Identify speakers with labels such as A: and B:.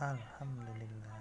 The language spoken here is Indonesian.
A: Alhamdulillah.